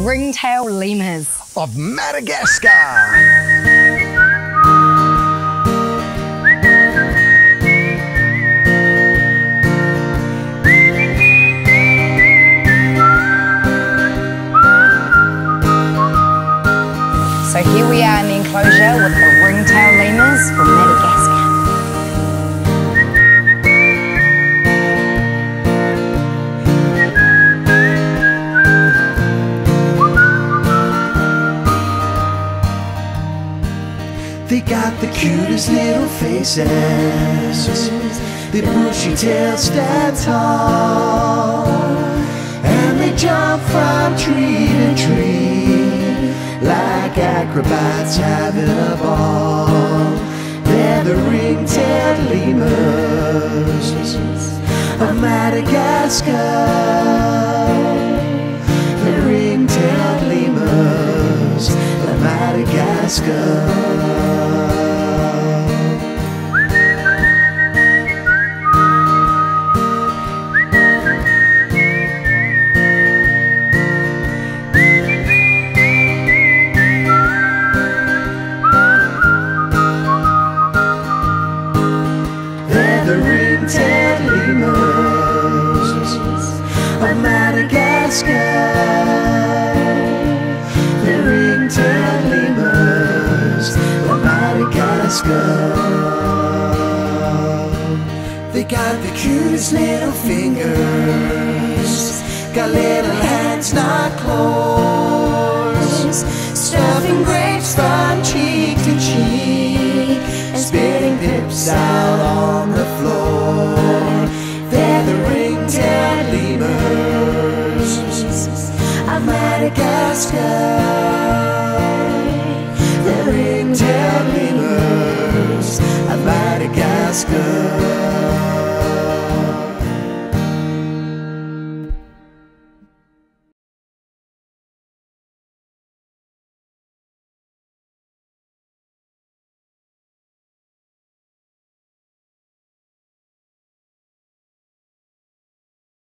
ringtail lemurs of Madagascar. So here we are in the enclosure with the ringtail lemurs They got the cutest little faces. Their bushy tails stand tall. And they jump from tree to tree like acrobats having a ball. They're the ring-tailed lemurs of Madagascar. The ring-tailed lemurs of Madagascar. Of Madagascar. The ring-tailed lemurs of Madagascar. They got the cutest little fingers, got little hands, not claws, stuffing grapes from cheek to cheek, and spitting pips out sky. The ringtail lemurs of Madagascar.